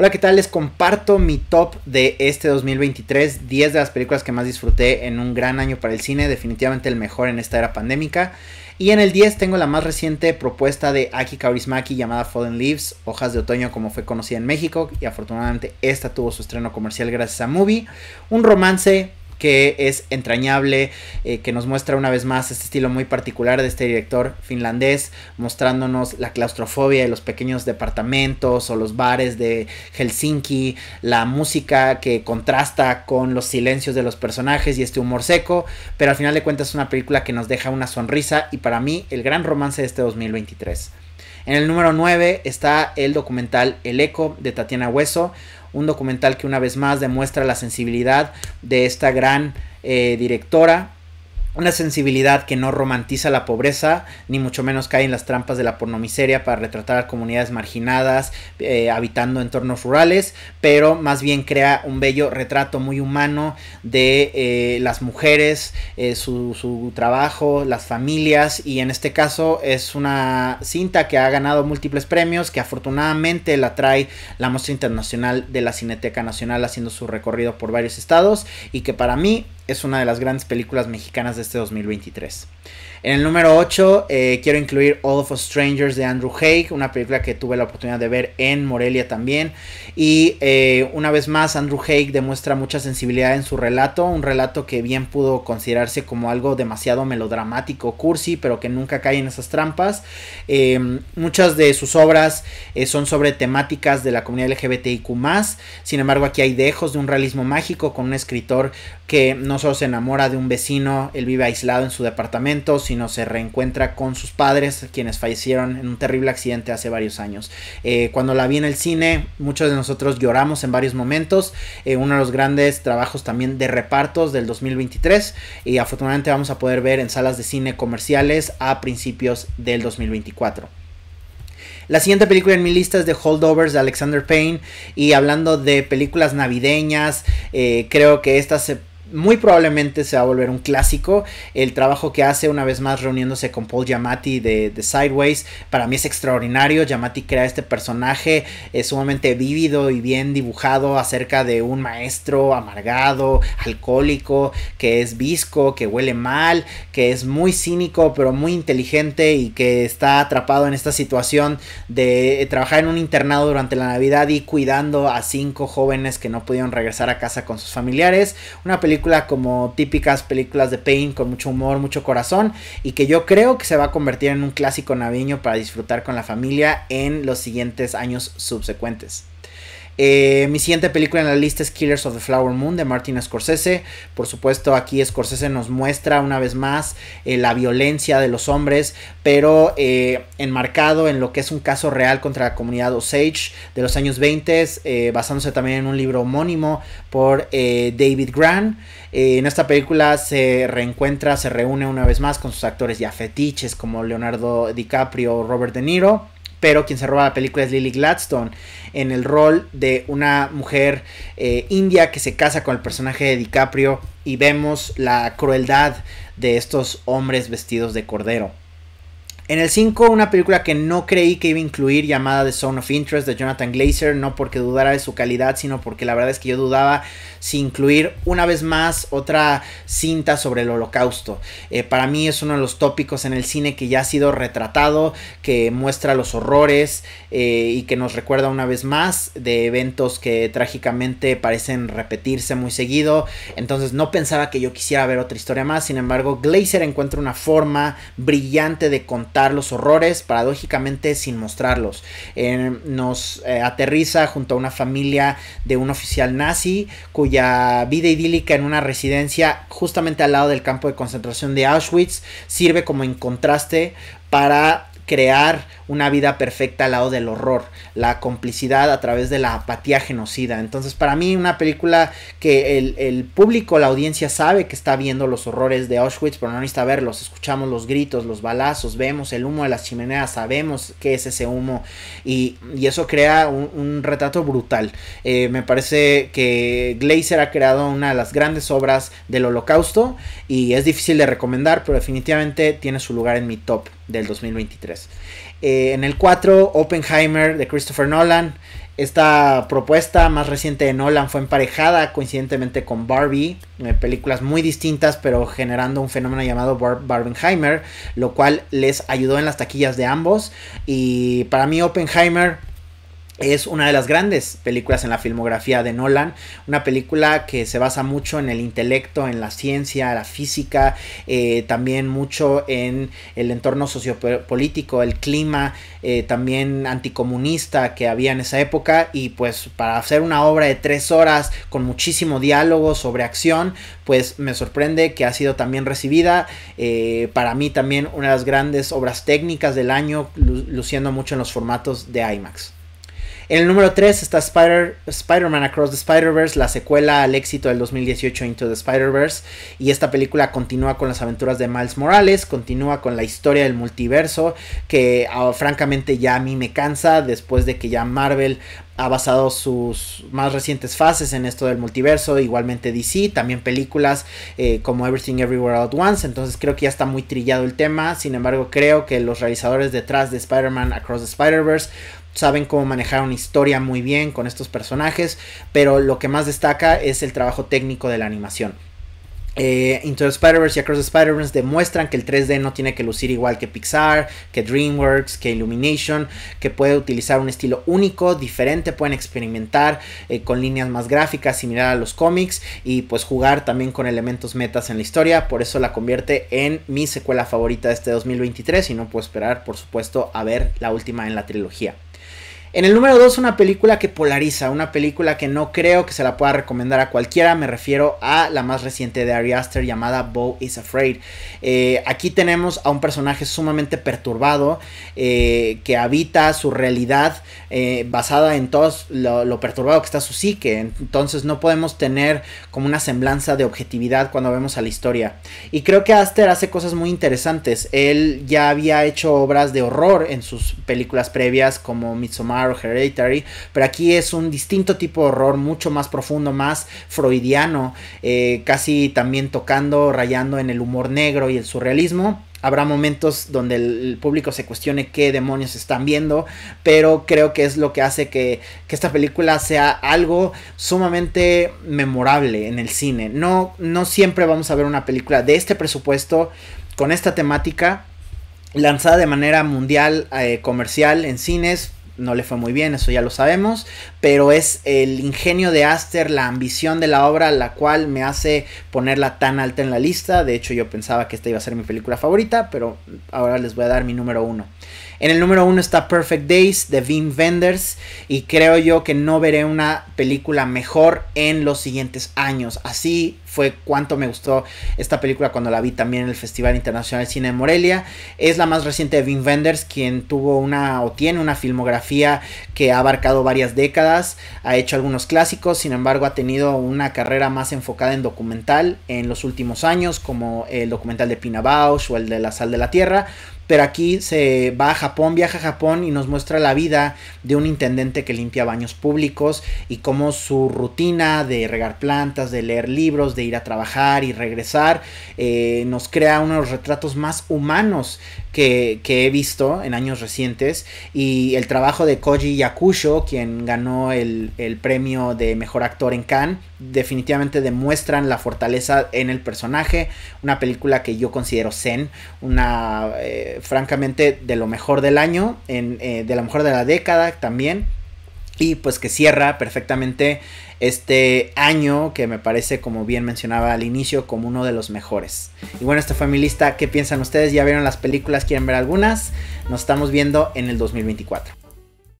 Hola, ¿qué tal? Les comparto mi top de este 2023, 10 de las películas que más disfruté en un gran año para el cine, definitivamente el mejor en esta era pandémica. Y en el 10 tengo la más reciente propuesta de Aki Kaurismaki llamada Fallen Leaves, Hojas de Otoño como fue conocida en México y afortunadamente esta tuvo su estreno comercial gracias a Movie. Un romance que es entrañable, eh, que nos muestra una vez más este estilo muy particular de este director finlandés, mostrándonos la claustrofobia de los pequeños departamentos o los bares de Helsinki, la música que contrasta con los silencios de los personajes y este humor seco, pero al final de cuentas es una película que nos deja una sonrisa y para mí el gran romance de este 2023. En el número 9 está el documental El Eco de Tatiana Hueso, un documental que una vez más demuestra la sensibilidad de esta gran eh, directora una sensibilidad que no romantiza la pobreza, ni mucho menos cae en las trampas de la pornomiseria para retratar a comunidades marginadas, eh, habitando entornos rurales, pero más bien crea un bello retrato muy humano de eh, las mujeres, eh, su, su, trabajo, las familias, y en este caso es una cinta que ha ganado múltiples premios, que afortunadamente la trae la muestra internacional de la Cineteca Nacional haciendo su recorrido por varios estados, y que para mí es una de las grandes películas mexicanas de este 2023. En el número 8 eh, quiero incluir All of Us Strangers de Andrew Haig, una película que tuve la oportunidad de ver en Morelia también. Y eh, una vez más Andrew Haig demuestra mucha sensibilidad en su relato, un relato que bien pudo considerarse como algo demasiado melodramático, cursi, pero que nunca cae en esas trampas. Em, muchas de sus obras eh, son sobre temáticas de la comunidad LGBTIQ+, sin embargo aquí hay dejos de un realismo mágico con un escritor que no solo se enamora de un vecino, él vive aislado en su departamento, sino se reencuentra con sus padres, quienes fallecieron en un terrible accidente hace varios años. Eh, cuando la vi en el cine, muchos de nosotros lloramos en varios momentos. Eh, uno de los grandes trabajos también de repartos del 2023 y afortunadamente vamos a poder ver en salas de cine comerciales a principios del 2024. La siguiente película en mi lista es The Holdovers de Alexander Payne. Y hablando de películas navideñas, eh, creo que esta se muy probablemente se va a volver un clásico. El trabajo que hace una vez más reuniéndose con Paul Giamatti de, de Sideways, para mí es extraordinario. Giamatti crea este personaje es sumamente vívido y bien dibujado acerca de un maestro amargado, alcohólico, que es visco, que huele mal, que es muy cínico pero muy inteligente y que está atrapado en esta situación de trabajar en un internado durante la Navidad y cuidando a cinco jóvenes que no pudieron regresar a casa con sus familiares. Una película como típicas películas de Payne con mucho humor, mucho corazón y que yo creo que se va a convertir en un clásico navideño para disfrutar con la familia en los siguientes años subsecuentes. Eh, mi siguiente película en la lista es Killers of the Flower Moon de Martin Scorsese. Por supuesto, aquí Scorsese nos muestra una vez más eh, la violencia de los hombres, pero eh, enmarcado en lo que es un caso real contra la comunidad Osage de los años 20, basándose también en un libro homónimo por David Grant. en esta película se reencuentra, se reúne una vez más con sus actores ya fetiches como Leonardo DiCaprio o Robert De Niro pero quien se roba la película es Lily Gladstone en el rol de una mujer eh, india que se casa con el personaje de DiCaprio y vemos la crueldad de estos hombres vestidos de cordero. En el 5, una película que no creí que iba a incluir llamada The Zone of Interest de Jonathan Glazer, no porque dudara de su calidad, sino porque la verdad es que yo dudaba si incluir una vez más otra cinta sobre el holocausto. Eh, para mí es uno de los tópicos en el cine que ya ha sido retratado, que muestra los horrores eh, y que nos recuerda una vez más de eventos que trágicamente parecen repetirse muy seguido. Entonces no pensaba que yo quisiera ver otra historia más, sin embargo Glazer encuentra una forma brillante de contar los horrores, paradójicamente sin mostrarlos. Eh, nos eh, aterriza junto a una familia de un oficial nazi cuya vida idílica en una residencia justamente al lado del campo de concentración de Auschwitz sirve como en contraste para crear una vida perfecta al lado del horror, la complicidad a través de la apatía genocida. Entonces, para mí, una película que el, público, la audiencia sabe que está viendo los horrores de Auschwitz, pero no necesita verlos. Escuchamos los gritos, los balazos, vemos el humo de las chimeneas, sabemos qué es ese humo y, eso crea un, retrato brutal. Eh, me parece que Glazer ha creado una de las grandes obras del holocausto y es difícil de recomendar, pero definitivamente tiene su lugar en mi top del 2023. Eh, en el 4, Oppenheimer de Christopher Nolan. Esta propuesta más reciente de Nolan fue emparejada coincidentemente con Barbie, eh, películas muy distintas pero generando un fenómeno llamado Barbenheimer, lo cual les ayudó en las taquillas de ambos. Y para mí Oppenheimer es una de las grandes películas en la filmografía de Nolan, una película que se basa mucho en el intelecto, en la ciencia, la física, eh, también mucho en el entorno sociopolítico, el clima, eh, también anticomunista que había en esa época y pues para hacer una obra de tres horas con muchísimo diálogo sobre acción, pues me sorprende que ha sido también recibida, eh, para mí también una de las grandes obras técnicas del año, luciendo mucho en los formatos de IMAX. En el número 3 está Spider, Spider-Man Across the Spider-Verse, la secuela al éxito del 2018 Into the Spider-Verse. Y esta película continúa con las aventuras de Miles Morales, continúa con la historia del multiverso, que ah, francamente ya a mí me cansa después de que ya Marvel ha basado sus más recientes fases en esto del multiverso, igualmente DC, también películas eh, como Everything Everywhere at Once, entonces creo que ya está muy trillado el tema, sin embargo creo que los realizadores detrás de Spider-Man Across the Spider-Verse saben cómo manejar una historia muy bien con estos personajes, pero lo que más destaca es el trabajo técnico de la animación. Eh, Into the Spider-Verse y Across the Spider-Verse demuestran que el 3D no tiene que lucir igual que Pixar, que DreamWorks, que Illumination, que puede utilizar un estilo único, diferente, pueden experimentar eh, con líneas más gráficas, similar a los cómics, y pues jugar también con elementos metas en la historia, por eso la convierte en mi secuela favorita de este 2023 y no puedo esperar, por supuesto, a ver la última en la trilogía. En el número 2, una película que polariza, una película que no creo que se la pueda recomendar a cualquiera, me refiero a la más reciente de Ari Aster llamada Bo is Afraid. Eh, aquí tenemos a un personaje sumamente perturbado eh, que habita su realidad eh, basada en todo lo, perturbado que está su psique, entonces no podemos tener como una semblanza de objetividad cuando vemos a la historia. Y creo que Aster hace cosas muy interesantes, él ya había hecho obras de horror en sus películas previas como Midsommar, Hereditary, pero aquí es un distinto tipo de horror, mucho más profundo, más freudiano, eh, casi también tocando, rayando en el humor negro y el surrealismo. Habrá momentos donde el, público se cuestione qué demonios están viendo, pero creo que es lo que hace que, que, esta película sea algo sumamente memorable en el cine. No, no siempre vamos a ver una película de este presupuesto con esta temática lanzada de manera mundial, eh, comercial en cines, no le fue muy bien, eso ya lo sabemos, pero es el ingenio de Aster, la ambición de la obra, la cual me hace ponerla tan alta en la lista. De hecho, yo pensaba que esta iba a ser mi película favorita, pero ahora les voy a dar mi número uno. En el número uno está Perfect Days de Wim Wenders y creo yo que no veré una película mejor en los siguientes años. Así fue cuánto me gustó esta película cuando la vi también en el Festival Internacional de Cine de Morelia. Es la más reciente de Wim Wenders, quien tuvo una o tiene una filmografía que ha abarcado varias décadas, ha hecho algunos clásicos, sin embargo ha tenido una carrera más enfocada en documental en los últimos años, como el documental de Pina Bausch o el de La Sal de la Tierra, pero aquí se va a Japón, viaja a Japón y nos muestra la vida de un intendente que limpia baños públicos y cómo su rutina de regar plantas, de leer libros, de ir a trabajar y regresar, eh, nos crea unos retratos más humanos que, he visto en años recientes. Y el trabajo de Koji Yakusho, quien ganó el, premio de mejor actor en Cannes, definitivamente demuestran la fortaleza en el personaje, una película que yo considero zen, una eh, francamente de lo mejor del año, eh, de lo mejor de la década también y pues que cierra perfectamente este año que me parece, como bien mencionaba al inicio, como uno de los mejores. Y bueno, esta fue mi lista. ¿Qué piensan ustedes? ¿Ya vieron las películas? ¿Quieren ver algunas? Nos estamos viendo en el 2024.